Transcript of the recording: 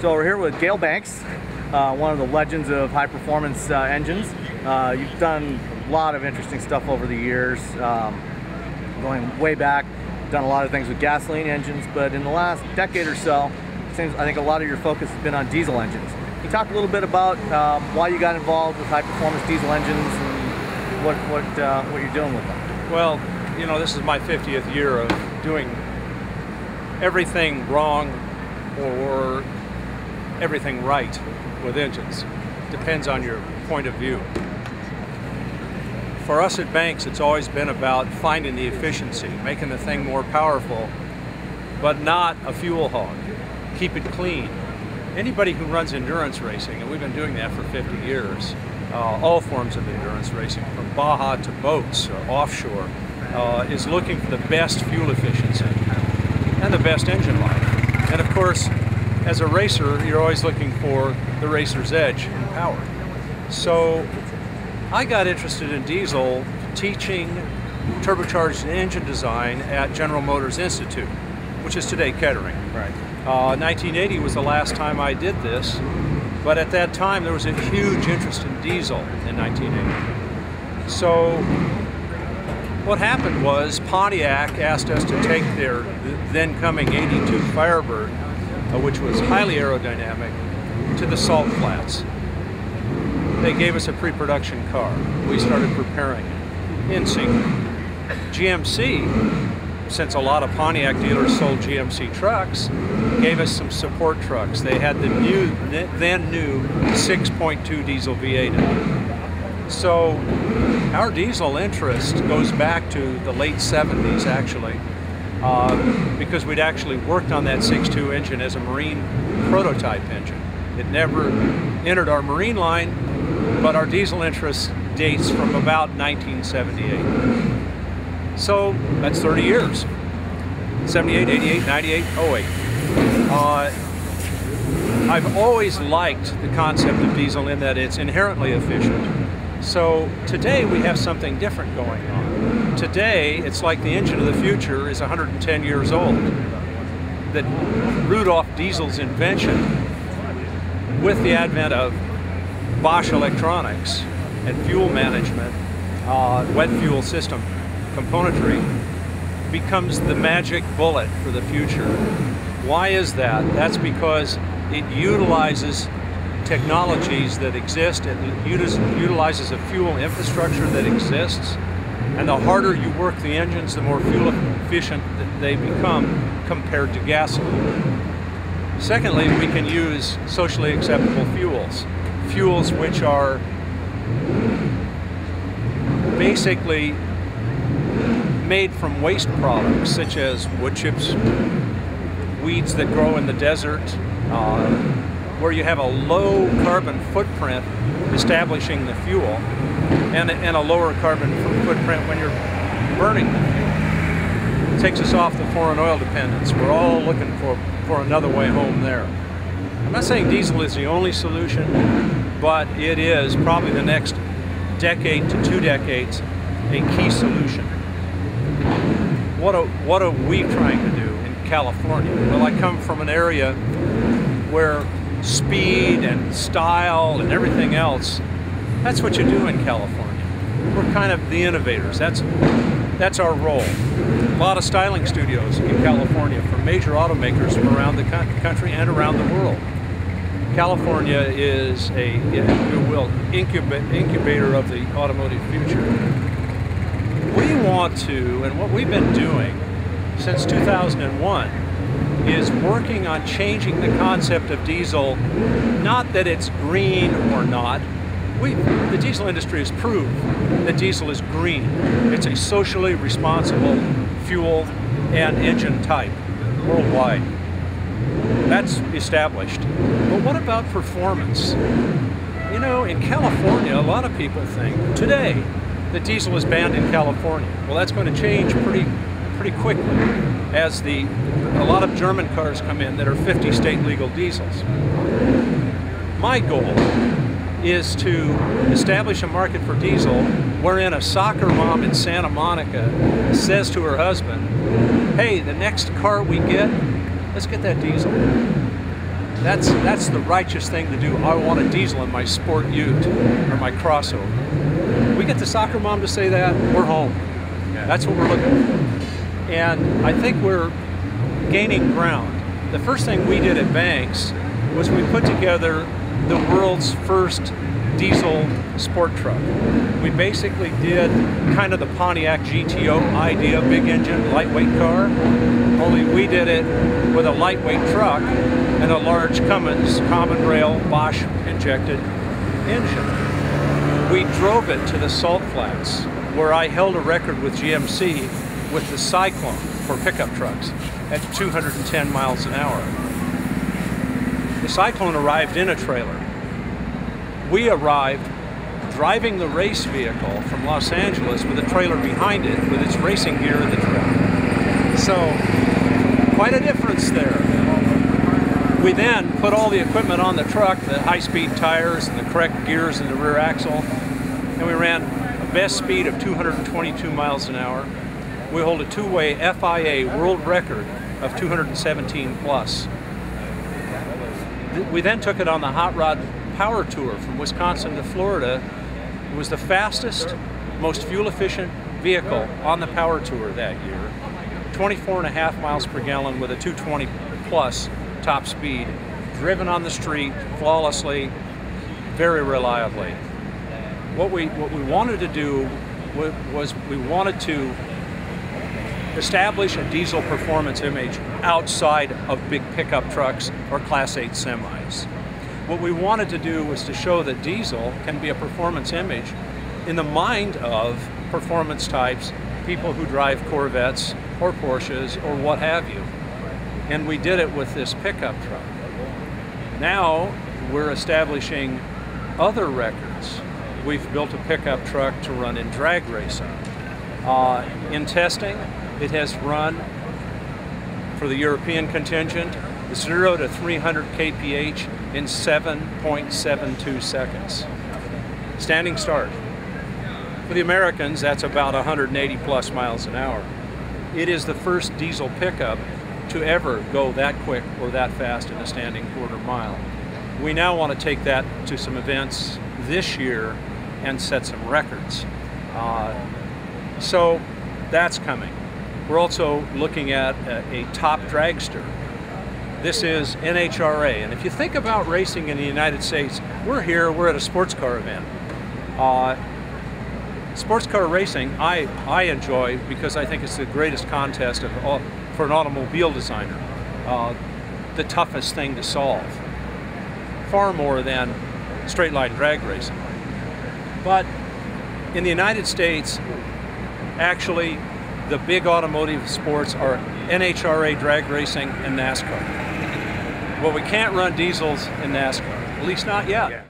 So we're here with Gale Banks, uh, one of the legends of high performance uh, engines. Uh, you've done a lot of interesting stuff over the years, um, going way back. Done a lot of things with gasoline engines, but in the last decade or so, seems I think a lot of your focus has been on diesel engines. Can you talk a little bit about um, why you got involved with high performance diesel engines and what what uh, what you're doing with them? Well, you know, this is my 50th year of doing everything wrong or everything right with engines. Depends on your point of view. For us at Banks, it's always been about finding the efficiency, making the thing more powerful, but not a fuel hog. Keep it clean. Anybody who runs endurance racing, and we've been doing that for 50 years, uh, all forms of endurance racing, from Baja to boats or offshore, uh, is looking for the best fuel efficiency and the best engine life. And of course, as a racer, you're always looking for the racer's edge in power. So I got interested in diesel teaching turbocharged engine design at General Motors Institute, which is today Kettering. Right. Uh, 1980 was the last time I did this, but at that time there was a huge interest in diesel in 1980. So what happened was Pontiac asked us to take their then coming 82 Firebird Uh, which was highly aerodynamic, to the salt flats. They gave us a pre-production car. We started preparing it in secret. GMC, since a lot of Pontiac dealers sold GMC trucks, gave us some support trucks. They had the new, then new 6.2 diesel V8. So our diesel interest goes back to the late 70s actually uh, because we'd actually worked on that 6.2 engine as a marine prototype engine. It never entered our marine line, but our diesel interest dates from about 1978. So that's 30 years. 78, 88, 98, 08. Uh, I've always liked the concept of diesel in that it's inherently efficient. So today we have something different going on. Today it's like the engine of the future is 110 years old. That Rudolf Diesel's invention with the advent of Bosch electronics and fuel management, uh, wet fuel system componentry becomes the magic bullet for the future. Why is that? That's because it utilizes technologies that exist and utilizes a fuel infrastructure that exists. And the harder you work the engines, the more fuel efficient they become compared to gasoline. Secondly, we can use socially acceptable fuels. Fuels which are basically made from waste products such as wood chips, weeds that grow in the desert, uh, where you have a low carbon footprint establishing the fuel and, and a lower carbon footprint when you're burning the fuel. It takes us off the foreign oil dependence. We're all looking for, for another way home there. I'm not saying diesel is the only solution, but it is probably the next decade to two decades a key solution. What are, what are we trying to do in California? Well, I come from an area where speed and style and everything else, that's what you do in California. We're kind of the innovators. That's that's our role. A lot of styling studios in California for major automakers from around the country and around the world. California is a, if you will, incubator of the automotive future. We want to, and what we've been doing since 2001 is working on changing the concept of diesel, not that it's green or not. We, the diesel industry has proved that diesel is green. It's a socially responsible fuel and engine type worldwide. That's established. But what about performance? You know, in California, a lot of people think today that diesel is banned in California. Well, that's going to change pretty pretty quickly as the a lot of German cars come in that are 50 state legal diesels. My goal is to establish a market for diesel wherein a soccer mom in Santa Monica says to her husband, hey, the next car we get, let's get that diesel. that's that's the righteous thing to do. I want a diesel in my sport ute or my crossover. We get the soccer mom to say that, we're home. That's what we're looking for. And I think we're gaining ground. The first thing we did at Banks was we put together the world's first diesel sport truck. We basically did kind of the Pontiac GTO idea, big engine, lightweight car, only we did it with a lightweight truck and a large Cummins common rail Bosch injected engine. We drove it to the salt flats where I held a record with GMC with the Syclone for pickup trucks at 210 miles an hour. The Syclone arrived in a trailer. We arrived driving the race vehicle from Los Angeles with a trailer behind it with its racing gear in the trailer. So, quite a difference there. We then put all the equipment on the truck, the high-speed tires and the correct gears in the rear axle, and we ran a best speed of 222 miles an hour. We hold a two-way FIA world record of 217 plus. We then took it on the Hot Rod Power Tour from Wisconsin to Florida. It was the fastest, most fuel efficient vehicle on the Power Tour that year. 24 and a half miles per gallon with a 220 plus top speed, driven on the street flawlessly, very reliably. What we, what we wanted to do was we wanted to establish a diesel performance image outside of big pickup trucks or Class 8 semis. What we wanted to do was to show that diesel can be a performance image in the mind of performance types, people who drive Corvettes or Porsches or what have you. And we did it with this pickup truck. Now we're establishing other records. We've built a pickup truck to run in drag racing. Uh, in testing, it has run for the European contingent 0 to 300 kph in 7.72 seconds. Standing start. For the Americans, that's about 180 plus miles an hour. It is the first diesel pickup to ever go that quick or that fast in a standing quarter mile. We now want to take that to some events this year and set some records. Uh, so that's coming. We're also looking at a, a top dragster. This is NHRA, and if you think about racing in the United States, we're here, we're at a sports car event. Uh, sports car racing, I, I enjoy because I think it's the greatest contest of all, for an automobile designer. Uh, the toughest thing to solve. Far more than straight line drag racing. But in the United States, actually the big automotive sports are NHRA drag racing and NASCAR. Well, we can't run diesels in NASCAR, at least not yet. Yeah.